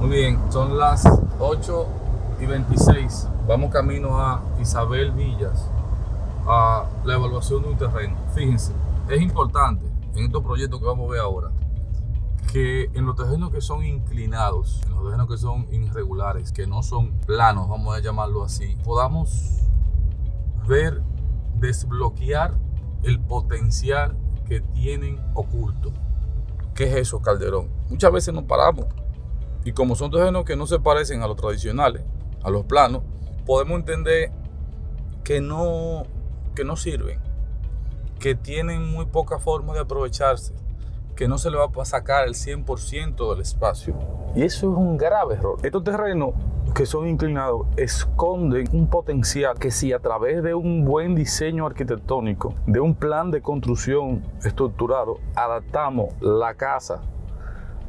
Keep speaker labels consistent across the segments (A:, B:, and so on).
A: Muy bien, son las 8 y 26. Vamos camino a Isabel Villas a la evaluación de un terreno. Fíjense, es importante en estos proyectos que vamos a ver ahora que en los terrenos que son inclinados, en los terrenos que son irregulares, que no son planos, vamos a llamarlo así, podamos ver, desbloquear el potencial que tienen oculto. ¿Qué es eso, Calderón? Muchas veces nos paramos y como son terrenos que no se parecen a los tradicionales, a los planos, podemos entender que no, que no sirven, que tienen muy poca forma de aprovecharse, que no se le va a sacar el 100% del espacio. Y eso es un grave error. Estos terrenos que son inclinados esconden un potencial que si a través de un buen diseño arquitectónico, de un plan de construcción estructurado, adaptamos la casa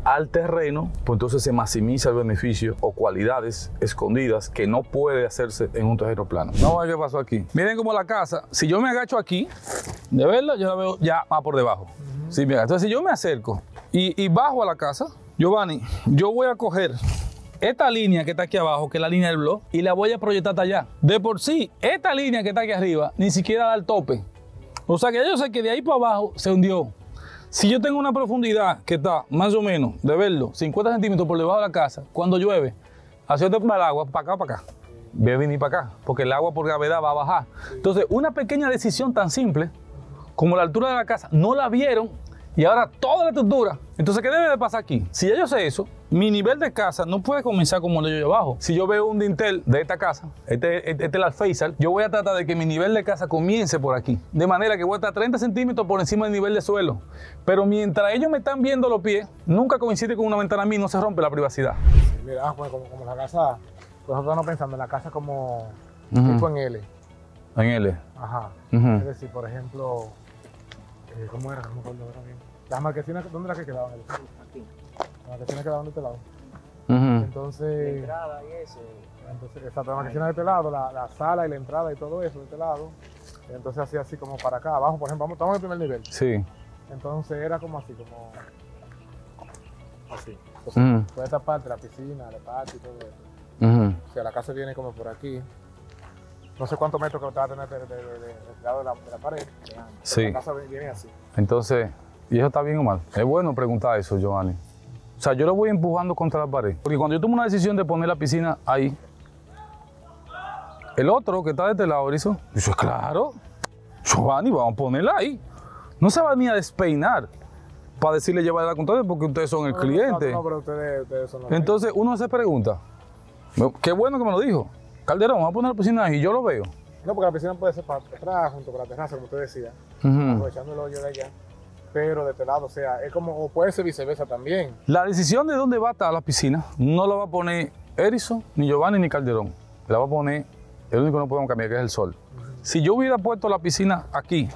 A: al terreno, pues entonces se maximiza el beneficio o cualidades escondidas que no puede hacer en un terreno plano. No a ver qué pasó aquí. Miren como la casa, si yo me agacho aquí, de verla, yo la veo ya más por debajo. Sí, mira, entonces si yo me acerco y, y bajo a la casa, Giovanni, yo voy a coger esta línea que está aquí abajo, que es la línea del blog, y la voy a proyectar hasta allá. De por sí, esta línea que está aquí arriba ni siquiera da el tope. O sea que yo sé que de ahí para abajo se hundió. Si yo tengo una profundidad que está más o menos, de verlo, 50 centímetros por debajo de la casa, cuando llueve, otro para el agua, para acá, para acá. Voy a venir para acá, porque el agua por gravedad va a bajar. Entonces, una pequeña decisión tan simple como la altura de la casa, no la vieron y ahora toda la estructura. Entonces, ¿qué debe de pasar aquí? Si ya yo sé eso, mi nivel de casa no puede comenzar como el de yo abajo. Si yo veo un dintel de esta casa, este, este, este es el Alfeizar, yo voy a tratar de que mi nivel de casa comience por aquí. De manera que voy a estar 30 centímetros por encima del nivel de suelo. Pero mientras ellos me están viendo los pies, nunca coincide con una ventana a mí, no se rompe la privacidad.
B: mira, pues como, como, la casa, pues nosotros estamos pensando en la casa como tipo en L.
A: En L.
B: Ajá. Es decir, por ejemplo, eh, ¿cómo era? No me acuerdo ahora bien. Las marquesinas, ¿dónde las que quedaban? Aquí. Las marquesinas quedaban de este lado. Entonces.
C: La entrada y eso.
B: Entonces, exacto, las marquesinas de este lado, la, la, sala y la entrada y todo eso de este lado. Entonces, así, así como para acá, abajo, por ejemplo, vamos, estamos en el primer nivel.
A: Sí.
B: Entonces, era como así, como. Así. Entonces, toda esta parte, la piscina, el patio y todo eso. O sea, la casa viene como por aquí no sé cuántos metros que va a tener de, de, de, de lado de la, de la pared.
A: Sí.
B: La casa viene así.
A: Entonces, ¿y eso está bien o mal? Es bueno preguntar eso, Giovanni. O sea, yo lo voy empujando contra la pared. Porque cuando yo tomo una decisión de poner la piscina ahí, el otro que está de este lado, hizo, dice, claro, Giovanni, vamos a ponerla ahí. No se va ni a despeinar para decirle llevar la contraria porque ustedes son el
B: no,
A: cliente.
B: No, pero ustedes, ustedes son los
A: Entonces uno se pregunta, qué bueno que me lo dijo. Calderón, vamos a poner la piscina ahí y yo lo veo.
B: No, porque la piscina puede ser para atrás, junto con la terraza, como usted decía, uh -huh. aprovechando el hoyo de allá. Pero de este lado, o sea, es como, o puede ser viceversa también.
A: La decisión de dónde va a estar la piscina no la va a poner Erison, ni Giovanni, ni Calderón. La va a poner, el único que no podemos cambiar, que es el sol. Si yo hubiera puesto la piscina aquí,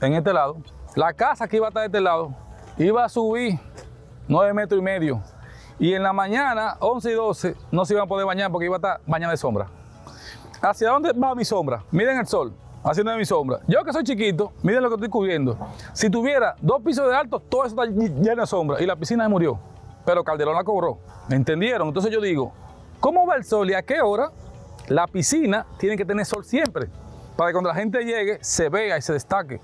A: en este lado, la casa que iba a estar de este lado, iba a subir 9 metros y medio. Y en la mañana, 11 y 12, no se iban a poder bañar porque iba a estar bañada de sombra. ¿Hacia dónde va mi sombra? Miren el sol, haciendo mi sombra. Yo que soy chiquito, miren lo que estoy cubriendo. Si tuviera dos pisos de alto, todo eso está lleno de sombra y la piscina se murió. Pero Calderón la cobró. ¿Me entendieron? Entonces yo digo, ¿cómo va el sol y a qué hora? La piscina tiene que tener sol siempre. Para que cuando la gente llegue, se vea y se destaque.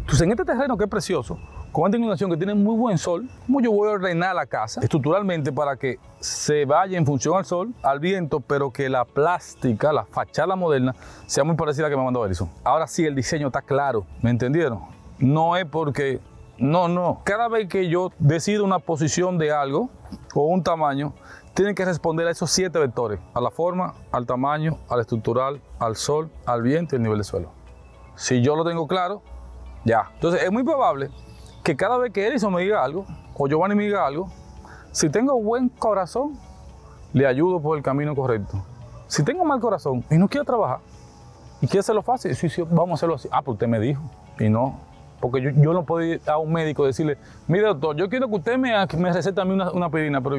A: Entonces en este terreno que es precioso, con esta inclinación que tiene muy buen sol, ¿cómo yo voy a ordenar la casa estructuralmente para que se vaya en función al sol, al viento, pero que la plástica, la fachada moderna, sea muy parecida a la que me mandó Erison? Ahora sí, el diseño está claro, ¿me entendieron? No es porque, no, no. Cada vez que yo decido una posición de algo o un tamaño, tiene que responder a esos siete vectores, a la forma, al tamaño, al estructural, al sol, al viento y al nivel de suelo. Si yo lo tengo claro, ya. Entonces es muy probable que cada vez que Edison me diga algo, o Giovanni me diga algo, si tengo buen corazón, le ayudo por el camino correcto. Si tengo mal corazón y no quiero trabajar, y quiero hacerlo fácil, sí, sí, vamos a hacerlo así. Ah, pues usted me dijo, y no. Porque yo, yo no puedo ir a un médico y decirle, mire doctor, yo quiero que usted me, me recete a mí una, una pirina, pero...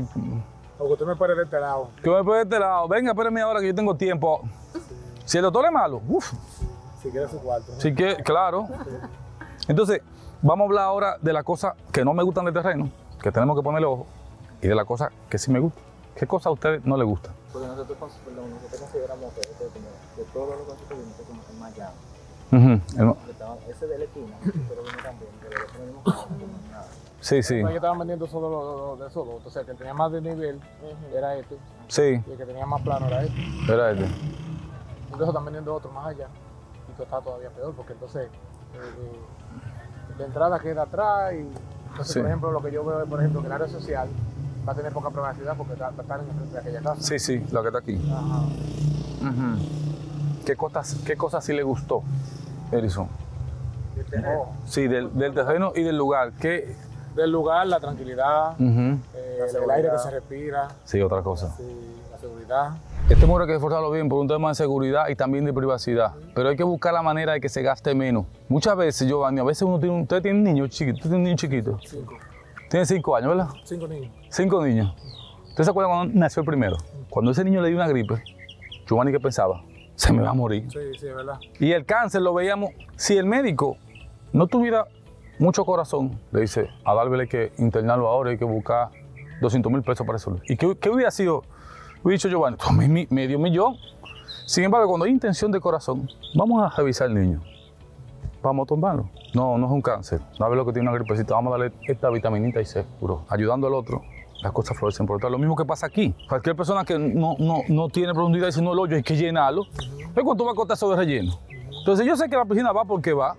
B: O que usted me pare de este lado.
A: Que me pare de este lado. Venga, espérame ahora que yo tengo tiempo. Sí. Si el doctor es malo, uff.
B: Si quiere su cuarto.
A: Si quiere, claro. Entonces, Vamos a hablar ahora de las cosas que no me gustan del terreno, que tenemos que ponerle ojo, y de las cosas que sí me gustan. ¿Qué cosa a ustedes no les gusta?
C: Porque nosotros, perdón, nosotros consideramos que este, como, de todos los cosas vimos, este como el más llano.
A: Ujú.
C: Ese de la esquina, pero vino también, pero después venimos con nada.
A: Sí, sí,
B: Ellos estaban vendiendo solo lo- lo- de esos dos. O sea, el que tenía más de nivel era este.
A: sí,
B: Y el que tenía más plano era este.
A: era este.
B: Entonces están vendiendo otro más allá. Y esto está todavía peor porque entonces eh, eh, la entrada queda atrás y entonces,
A: Sí.
B: por ejemplo, lo que yo veo es, por ejemplo, que el área social va a tener poca privacidad porque está, va a estar en de aquella casa.
A: Sí, sí, la que está aquí.
B: Ajá.
A: ¿Qué cosas, qué cosas sí le gustó, Erison?
B: Oh,
A: Sí, del, del terreno y del lugar. ¿Qué?
B: Del lugar, la tranquilidad, eh,
C: La
B: el aire que se respira,
A: Sí, otra cosa.
B: sí, la seguridad.
A: Este muro hay que esforzarlo bien por un tema de seguridad y también de privacidad. Pero hay que buscar la manera de que se gaste menos. Muchas veces, Giovanni, a veces uno tiene un, usted tiene un niño chiquito, usted tiene un niño chiquito.
B: Cinco.
A: Tiene cinco años, ¿verdad?
B: Cinco niños.
A: Cinco niños. ¿Usted se acuerda cuando nació el primero? Cuando ese niño le dio una gripe, Giovanni, ¿qué pensaba? Se me va a morir.
B: Sí, sí, verdad.
A: Y el cáncer lo veíamos. Si el médico no tuviera mucho corazón, le dice a Darvel hay que internarlo ahora, hay que buscar 200 mil pesos para eso. ¿Y qué, hubiera sido? Hubiera dicho Giovanni, tome mi- medio millón. Sin embargo, cuando hay intención de corazón, vamos a revisar al niño. Vamos a tomarlo. No, no es un cáncer. No lo que tiene una gripecita. Vamos a darle esta vitaminita y seguro. Ayudando al otro, las cosas florecen por otro. Lo mismo que pasa aquí. Cualquier persona que no, no, no tiene profundidad dice, no, el hoyo hay que llenarlo. ¿Ves cuánto va a costar eso de relleno? Entonces yo sé que la piscina va porque va.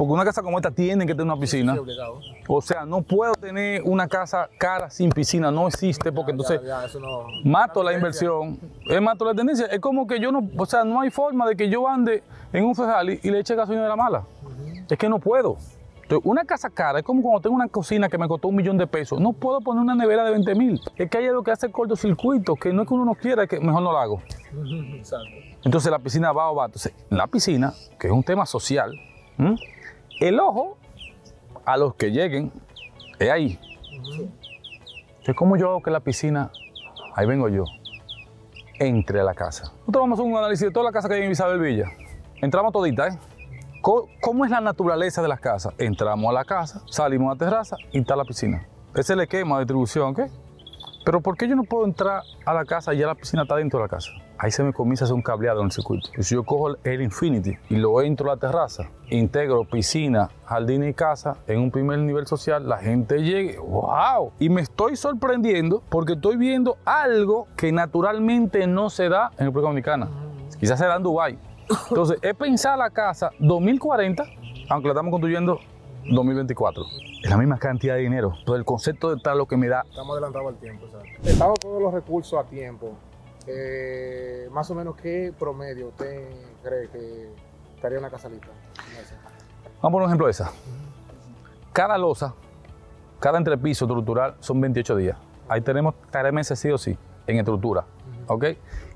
A: Porque una casa como esta tiene que tener una piscina. O sea, no puedo tener una casa cara sin piscina. No existe porque entonces
B: Ya, ya, eso no.
A: mato la inversión, es mato la tendencia. Es como que yo no, o sea, no hay forma de que yo ande en un Ferrari y le eche gasolina de la mala. Es que no puedo. Entonces, una casa cara es como cuando tengo una cocina que me costó un millón de pesos. No puedo poner una nevera de 20 mil. Es que hay algo que hace cortocircuito, que no es que uno no quiera, es que mejor no lo hago.
B: Exacto.
A: Entonces la piscina va o va. Entonces, en la piscina, que es un tema social. El ojo a los que lleguen es ahí. Entonces, ¿cómo yo hago que la piscina, ahí vengo yo, entre a la casa? Nosotros vamos a hacer un análisis de toda la casa que hay en Isabel Villa. Entramos todita, ¿eh? ¿Cómo es la naturaleza de las casas? Entramos a la casa, salimos a la terraza y está la piscina. Ese es el esquema de distribución, ¿ok? Pero ¿por qué yo no puedo entrar a la casa y ya la piscina está dentro de la casa? Ahí se me comienza a hacer un cableado en el circuito. Si yo cojo el Infinity y lo entro a la terraza, integro piscina, jardín y casa en un primer nivel social, la gente llegue, ¡wow! Y me estoy sorprendiendo porque estoy viendo algo que naturalmente no se da en República Dominicana. Quizás se da en Dubái. Entonces, es pensar la casa 2040, aunque la estamos construyendo 2024. Es la misma cantidad de dinero. Entonces, el concepto de tal lo que me da
B: Estamos adelantados al tiempo, exacto. Estado todos los recursos a tiempo. eh, más o menos, ¿qué promedio usted cree que estaría una casa lista?
A: Vamos a poner un ejemplo de esa. Cada losa, cada entrepiso estructural son 28 días. Ahí tenemos tres meses sí o sí en estructura. ¿Ok?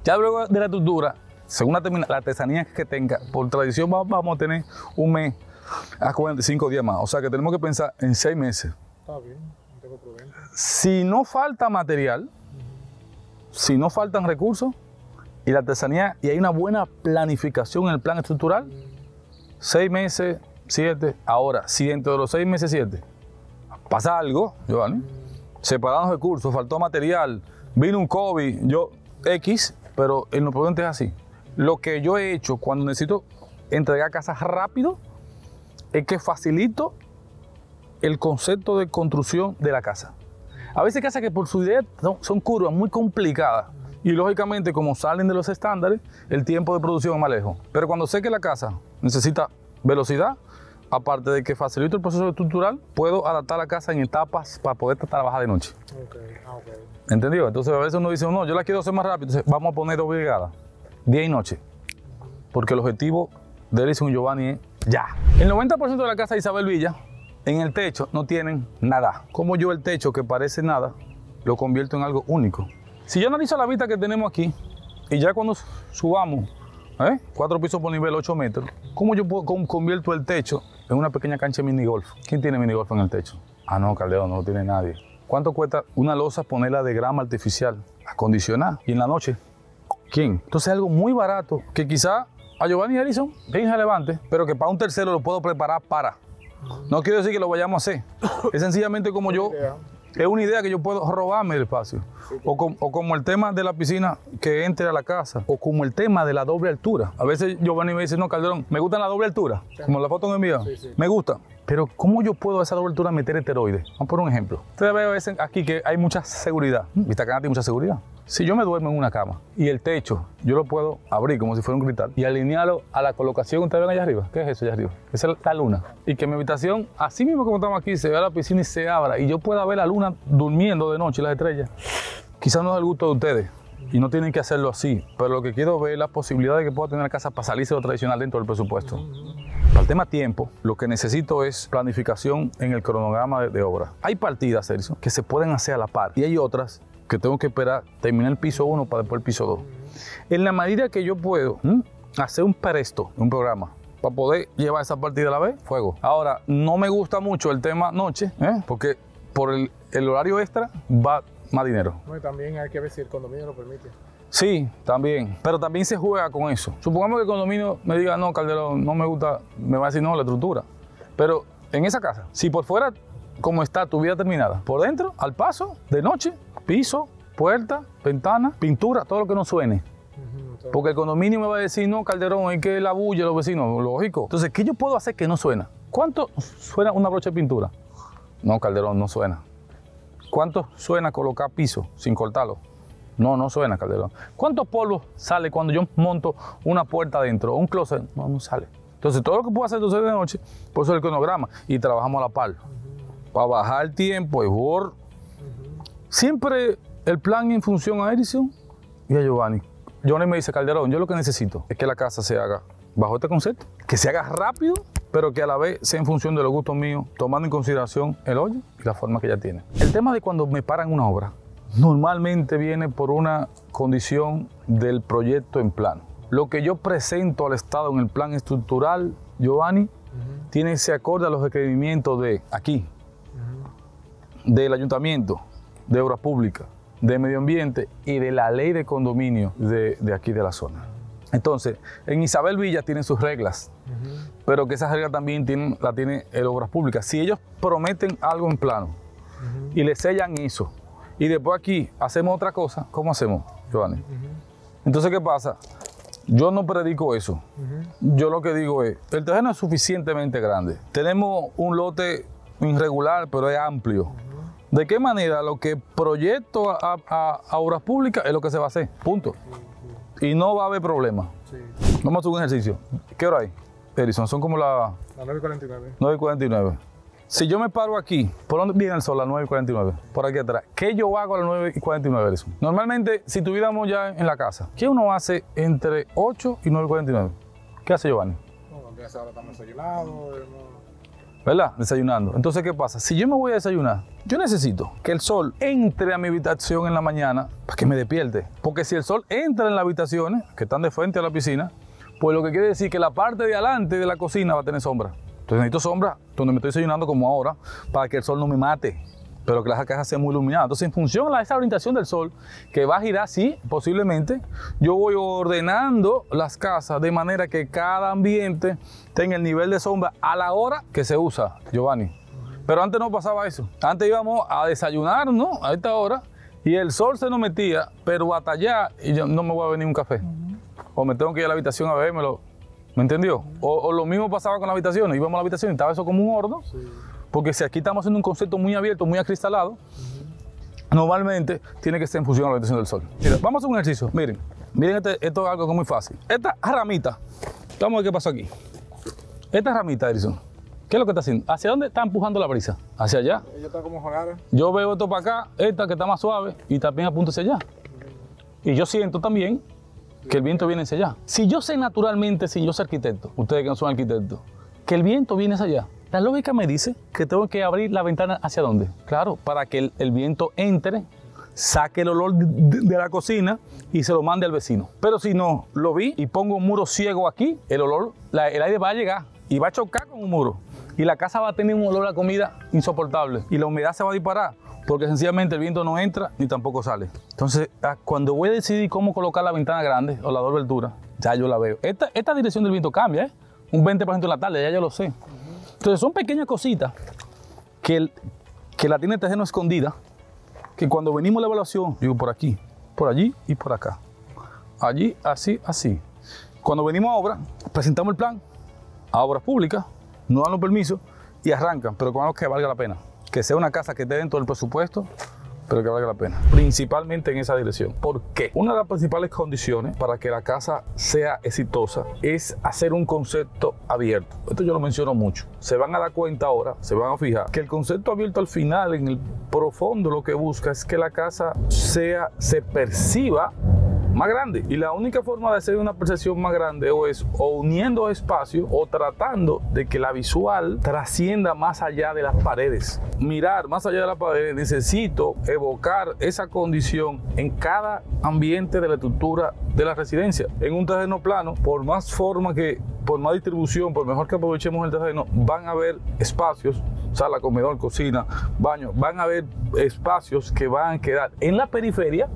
A: Ya luego de la estructura, según la, la artesanía que tenga, por tradición va- vamos a tener un mes a 45 días más. O sea que tenemos que pensar en seis meses.
B: Está bien, no tengo problema.
A: Si no falta material, si no faltan recursos y la artesanía y hay una buena planificación en el plan estructural, seis meses, siete. Ahora, si dentro de los seis meses, siete, pasa algo, Giovanni, separaron recursos, faltó material, vino un COVID, yo X, pero en lo prudente es así. Lo que yo he hecho cuando necesito entregar casas rápido es que facilito el concepto de construcción de la casa. A veces casas que por su idea son, son curvas muy complicadas y lógicamente como salen de los estándares, el tiempo de producción es más lejos. Pero cuando sé que la casa necesita velocidad, aparte de que facilito el proceso estructural, puedo adaptar la casa en etapas para poder trabajar de noche.
B: Ok, ah, ok.
A: ¿Entendido? Entonces a veces uno dice, no, yo la quiero hacer más rápido, entonces vamos a poner dos brigadas, día y noche. Porque el objetivo de Edison Giovanni es ya. El 90% de la casa de Isabel Villa, en el techo, no tienen nada. Como yo el techo, que parece nada, lo convierto en algo único. Si yo analizo la vista que tenemos aquí, y ya cuando subamos, ¿eh? cuatro pisos por nivel, 8 metros, ¿cómo yo puedo, con- convierto el techo en una pequeña cancha de minigolf? ¿Quién tiene minigolf en el techo? Ah, no, Caldeón, no lo tiene nadie. ¿Cuánto cuesta una losa ponerla de grama artificial, acondicionada? Y en la noche, ¿quién? Entonces algo muy barato que quizá a Giovanni Harrison es irrelevante, pero que para un tercero lo puedo preparar para. No quiero decir que lo vayamos a hacer. Es sencillamente como yo es una idea que yo puedo robarme el espacio. O, como el tema de la piscina que entre a la casa, o como el tema de la doble altura. A veces Giovanni me dice, no, Calderón, me gusta la doble altura, como la foto que envía. Me gusta. Pero ¿cómo yo puedo a esa doble altura meter esteroides? Vamos por un ejemplo. Ustedes ven a veces aquí que hay mucha seguridad. Vista hay mucha seguridad. Si yo me duermo en una cama y el techo yo lo puedo abrir como si fuera un cristal y alinearlo a la colocación que ustedes ven allá arriba. ¿Qué es eso allá arriba? Esa es la luna. Y que mi habitación, así mismo como estamos aquí, se vea la piscina y se abra y yo pueda ver la luna durmiendo de noche las estrellas. Quizás no es el gusto de ustedes, y no tienen que hacerlo así, pero lo que quiero ver es la posibilidad de que pueda tener casa para salirse lo tradicional dentro del presupuesto. Para el tema tiempo, lo que necesito es planificación en el cronograma de, obra. Hay partidas, Sergio, que se pueden hacer a la par y hay otras que tengo que esperar terminar el piso 1 para después el piso 2. En la medida que yo puedo hacer un presto, un programa, para poder llevar esa partida a la vez, fuego. Ahora, no me gusta mucho el tema noche, ¿eh? porque por el, el, horario extra va más dinero.
B: No, y también hay que ver si el condominio lo permite.
A: Sí, también. Pero también se juega con eso. Supongamos que el condominio me diga, no, Calderón, no me gusta, me va a decir no la estructura. Pero en esa casa, si por fuera, como está tu vida terminada, por dentro, al paso, de noche, piso, puerta, ventana, pintura, todo lo que no suene. Porque el condominio me va a decir, no, Calderón, hay que la bulla los vecinos, lógico. Entonces, ¿qué yo puedo hacer que no suena? ¿Cuánto suena una brocha de pintura? No, Calderón, no suena. ¿Cuánto suena colocar piso sin cortarlo? No, no suena, Calderón. ¿Cuántos polvos sale cuando yo monto una puerta adentro o un closet? No, no sale. Entonces, todo lo que puedo hacer entonces de noche, por eso el cronograma y trabajamos a la par. Para bajar el tiempo, mejor. Siempre el plan en función a Edison y a Giovanni. Giovanni me dice, Calderón, yo lo que necesito es que la casa se haga bajo este concepto, que se haga rápido, pero que a la vez sea en función de los gustos míos, tomando en consideración el hoyo y la forma que ya tiene. El tema de cuando me paran una obra, normalmente viene por una condición del proyecto en plano. Lo que yo presento al Estado en el plan estructural, Giovanni, tiene ese acorde a los requerimientos de aquí, del ayuntamiento, de obras públicas, de medio ambiente y de la ley de condominio de, aquí de la zona. Entonces, en Isabel Villa tienen sus reglas, pero que esas reglas también tienen, la tiene el Obras Públicas. Si ellos prometen algo en plano y le sellan eso, y después aquí hacemos otra cosa, ¿cómo hacemos, Giovanni? Entonces, ¿qué pasa? Yo no predico eso. Yo lo que digo es, el terreno es suficientemente grande. Tenemos un lote irregular, pero es amplio. ¿De qué manera lo que proyecto a, obras públicas es lo que se va a hacer? Punto. Y no va a haber problema. Vamos a hacer un ejercicio. ¿Qué hora hay? Edison, son como las...
B: Las 9.49.
A: 9.49. Si yo me paro aquí, ¿por dónde viene el sol? A las 9.49. Por aquí atrás. ¿Qué yo hago a las 9.49, Edison? Normalmente, si tuviéramos ya en la casa, ¿qué uno hace entre 8 y 9.49? ¿Qué hace Giovanni?
B: No, ahora estamos desayunados.
A: ¿Verdad? Desayunando. Entonces, ¿qué pasa? Si yo me voy a desayunar, yo necesito que el sol entre a mi habitación en la mañana para que me despierte. Porque si el sol entra en las habitaciones que están de frente a la piscina, pues lo que quiere decir que la parte de adelante de la cocina va a tener sombra. Entonces necesito sombra donde me estoy desayunando como ahora para que el sol no me mate, pero que las casas sean muy iluminadas. Entonces en función a esa orientación del sol que va a girar así, posiblemente, yo voy ordenando las casas de manera que cada ambiente tenga el nivel de sombra a la hora que se usa, Giovanni. Pero antes no pasaba eso. Antes íbamos a desayunar, ¿no? A esta hora y el sol se nos metía, pero hasta allá y yo no me voy a venir un café. O me tengo que ir a la habitación a bebérmelo ¿Me entendió? O, lo mismo pasaba con la habitación. Íbamos a la habitación y estaba eso como un horno. Porque si aquí estamos haciendo un concepto muy abierto, muy acristalado, normalmente tiene que ser en función a la habitación del sol. vamos a hacer un ejercicio. Miren, miren, este, esto es algo muy fácil. Esta ramita, vamos a ver qué pasó aquí. Esta ramita, Edison, ¿qué es lo que está haciendo? ¿Hacia dónde está empujando la brisa? ¿Hacia allá?
B: Ella está como jugada.
A: Yo veo esto para acá, esta que está más suave y también apunta hacia allá. Y yo siento también que el viento viene hacia allá. Si yo sé naturalmente, si yo soy arquitecto, ustedes que no son arquitectos, que el viento viene hacia allá, la lógica me dice que tengo que abrir la ventana hacia dónde. Claro, para que el, viento entre, saque el olor de, la cocina y se lo mande al vecino. Pero si no lo vi y pongo un muro ciego aquí, el olor, el aire va a llegar y va a chocar con un muro. Y la casa va a tener un olor a comida insoportable y la humedad se va a disparar porque sencillamente el viento no entra ni tampoco sale. Entonces, ah, cuando voy a decidir cómo colocar la ventana grande o la doble altura, ya yo la veo. Esta, esta dirección del viento cambia, ¿eh? un 20% en la tarde, ya yo lo sé. Entonces, son pequeñas cositas que, que la tiene el terreno escondida que cuando venimos a la evaluación, digo por aquí, por allí y por acá. Allí, así, así. Cuando venimos a obra, presentamos el plan a obras públicas, nos dan los permisos y arrancan, pero con algo que valga la pena. Que sea una casa que esté dentro del presupuesto, pero que valga la pena. Principalmente en esa dirección. ¿Por qué? Una de las principales condiciones para que la casa sea exitosa es hacer un concepto abierto. Esto yo lo menciono mucho. Se van a dar cuenta ahora, se van a fijar, que el concepto abierto al final, en el profundo, lo que busca es que la casa sea, se perciba más grande. Y la única forma de hacer una percepción más grande o es o uniendo espacios o tratando de que la visual trascienda más allá de las paredes. Mirar más allá de las paredes, necesito evocar esa condición en cada ambiente de la estructura de la residencia. En un terreno plano, por más forma que, por más distribución, por mejor que aprovechemos el terreno, van a haber espacios sala, comedor, cocina, baño, van a haber espacios que van a quedar en la periferia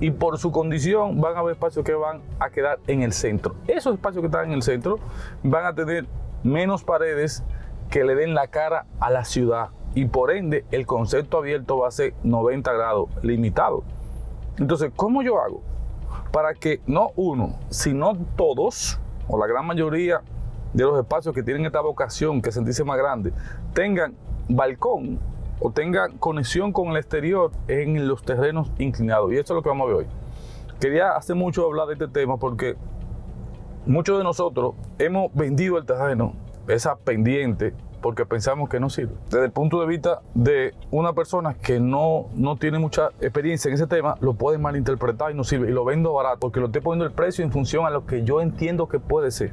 A: y por su condición van a haber espacios que van a quedar en el centro. Esos espacios que están en el centro van a tener menos paredes que le den la cara a la ciudad y por ende el concepto abierto va a ser 90 grados limitado. Entonces, ¿cómo yo hago? Para que no uno, sino todos, o la gran mayoría de los espacios que tienen esta vocación, que sentirse más grande, tengan balcón o tenga conexión con el exterior en los terrenos inclinados. Y eso es lo que vamos a ver hoy. Quería hace mucho hablar de este tema porque muchos de nosotros hemos vendido el terreno, esa pendiente, porque pensamos que no sirve. Desde el punto de vista de una persona que no, no tiene mucha experiencia en ese tema, lo puede malinterpretar y no sirve. Y lo vendo barato porque lo estoy poniendo el precio en función a lo que yo entiendo que puede ser.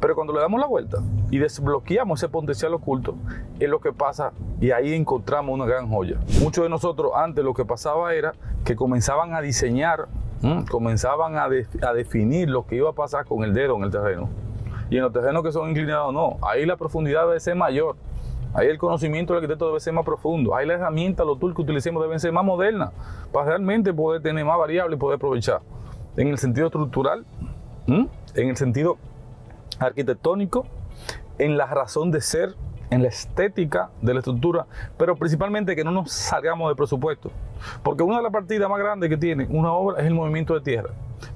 A: Pero cuando le damos la vuelta y desbloqueamos ese potencial oculto, es lo que pasa y ahí encontramos una gran joya. Muchos de nosotros antes lo que pasaba era que comenzaban a diseñar, comenzaban a, a definir lo que iba a pasar con el dedo en el terreno. Y en los terrenos que son inclinados, no. Ahí la profundidad debe ser mayor. Ahí el conocimiento del arquitecto debe ser más profundo. Ahí la herramienta, los tools que utilicemos deben ser más modernas para realmente poder tener más variables y poder aprovechar. En el sentido estructural, en el sentido arquitectónico, en la razón de ser, en la estética de la estructura, pero principalmente que no nos salgamos de presupuesto. Porque una de las partidas más grandes que tiene una obra es el movimiento de tierra.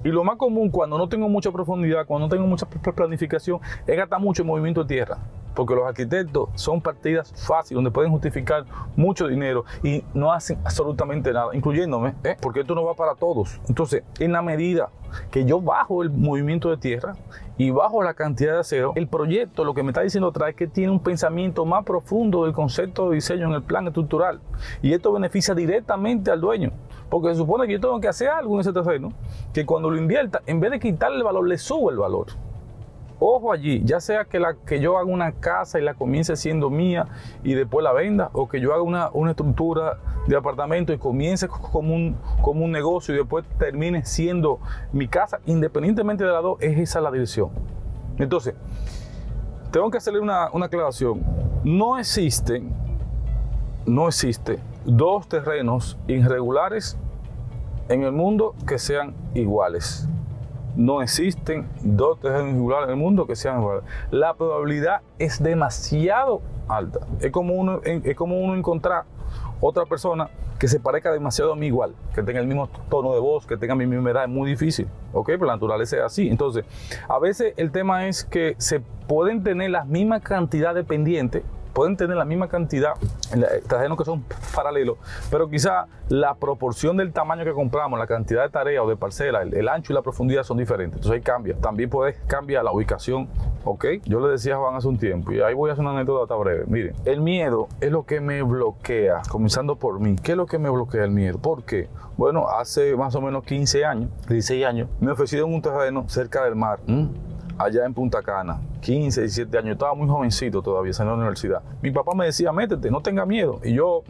A: Y lo más común cuando no tengo mucha profundidad, cuando no tengo mucha planificación, es gastar mucho en movimiento de tierra. Porque los arquitectos son partidas fáciles, donde pueden justificar mucho dinero y no hacen absolutamente nada, incluyéndome, ¿eh? porque esto no va para todos. Entonces, en la medida que yo bajo el movimiento de tierra y bajo la cantidad de acero, el proyecto lo que me está diciendo otra es que tiene un pensamiento más profundo del concepto de diseño en el plan estructural. Y esto beneficia directamente al dueño. Porque se supone que yo tengo que hacer algo en ese terreno, que cuando lo invierta, en vez de quitarle el valor, le subo el valor. Ojo allí, ya sea que, la, que yo haga una casa y la comience siendo mía y después la venda, o que yo haga una, una estructura de apartamento y comience como un, como un negocio y después termine siendo mi casa, independientemente de las dos, es esa la dirección. Entonces, tengo que hacerle una, una aclaración. No existen, no existe dos terrenos irregulares en el mundo que sean iguales no existen dos terrenos iguales en el mundo que sean iguales. La probabilidad es demasiado alta. Es como uno, es como uno encontrar otra persona que se parezca demasiado a mí igual, que tenga el mismo tono de voz, que tenga mi misma edad, es muy difícil, ¿ok? Pero la naturaleza es así. Entonces, a veces el tema es que se pueden tener la misma cantidad de pendientes pueden tener la misma cantidad en terrenos que son paralelos, pero quizá la proporción del tamaño que compramos, la cantidad de tareas o de parcelas, el, ancho y la profundidad son diferentes. Entonces ahí cambia. También puedes cambiar la ubicación, ¿ok? Yo le decía a Juan hace un tiempo, y ahí voy a hacer una anécdota breve. Miren, el miedo es lo que me bloquea, comenzando por mí. ¿Qué es lo que me bloquea el miedo? ¿Por qué? Bueno, hace más o menos 15 años, 16 años, me ofrecieron un terreno cerca del mar allá en Punta Cana, 15, 17 años, estaba muy jovencito todavía, en la universidad. Mi papá me decía, métete, no tenga miedo. Y yo,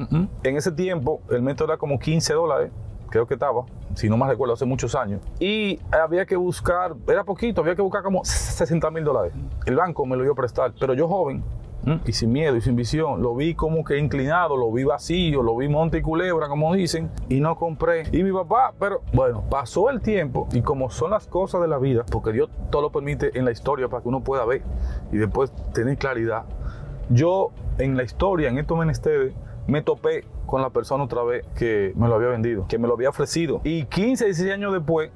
A: en ese tiempo, el método era como 15 dólares, creo que estaba, si no me recuerdo, hace muchos años. Y había que buscar, era poquito, había que buscar como 60 mil dólares. El banco me lo dio a prestar, pero yo joven, y sin miedo y sin visión. Lo vi como que inclinado, lo vi vacío, lo vi monte y culebra, como dicen, y no compré. Y mi papá, pero bueno, pasó el tiempo y como son las cosas de la vida, porque Dios todo lo permite en la historia para que uno pueda ver y después tener claridad. Yo en la historia, en estos menesteres, me topé con la persona otra vez que me lo había vendido, que me lo había ofrecido. Y 15, 16 años después,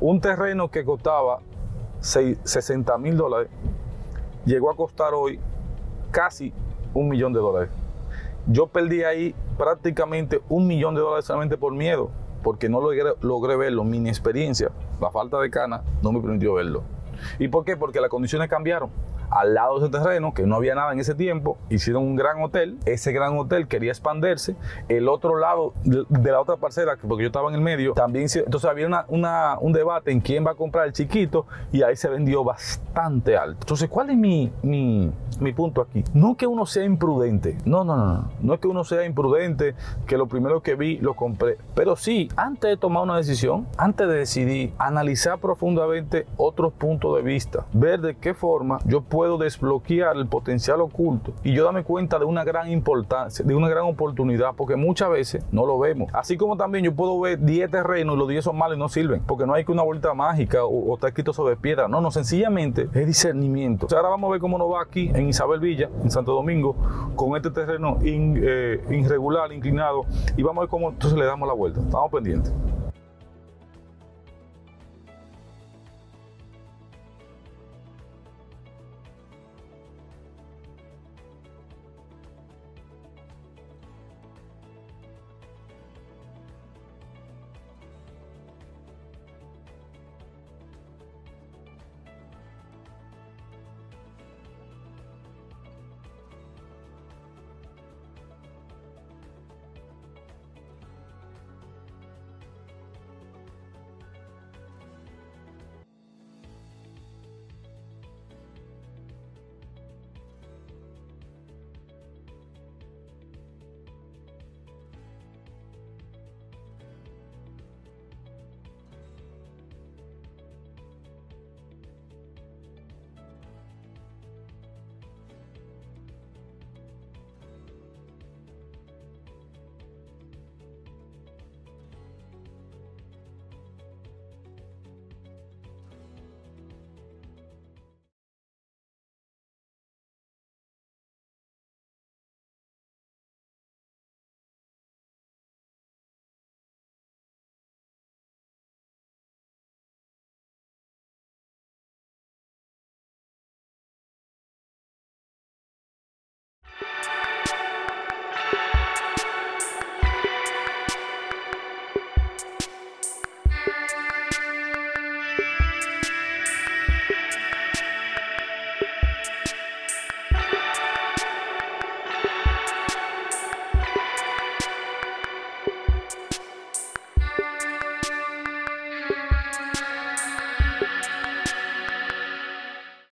A: un terreno que costaba 60 mil dólares llegó a costar hoy casi un millón de dólares. Yo perdí ahí prácticamente un millón de dólares solamente por miedo, porque no logré, logré verlo, mi inexperiencia, la falta de cana no me permitió verlo. ¿Y por qué? Porque las condiciones cambiaron al lado de ese terreno, que no había nada en ese tiempo, hicieron un gran hotel. Ese gran hotel quería expandirse. El otro lado de, la otra parcela, porque yo estaba en el medio, también entonces había un debate en quién va a comprar el chiquito y ahí se vendió bastante alto. Entonces, ¿cuál es mi, mi, mi punto aquí? No que uno sea imprudente. No, no, no. No es que uno sea imprudente, que lo primero que vi lo compré. Pero sí, antes de tomar una decisión, antes de decidir, analizar profundamente otros puntos de vista, ver de qué forma yo puedo puedo desbloquear el potencial oculto y yo dame cuenta de una gran importancia, de una gran oportunidad, porque muchas veces no lo vemos. Así como también yo puedo ver 10 terrenos y los 10 son malos y no sirven, porque no hay que una vuelta mágica o, está escrito sobre piedra. No, no, sencillamente es discernimiento. ahora vamos a ver cómo nos va aquí en Isabel Villa, en Santo Domingo, con este terreno eh, irregular, inclinado, y vamos a ver cómo entonces le damos la vuelta. Estamos pendientes.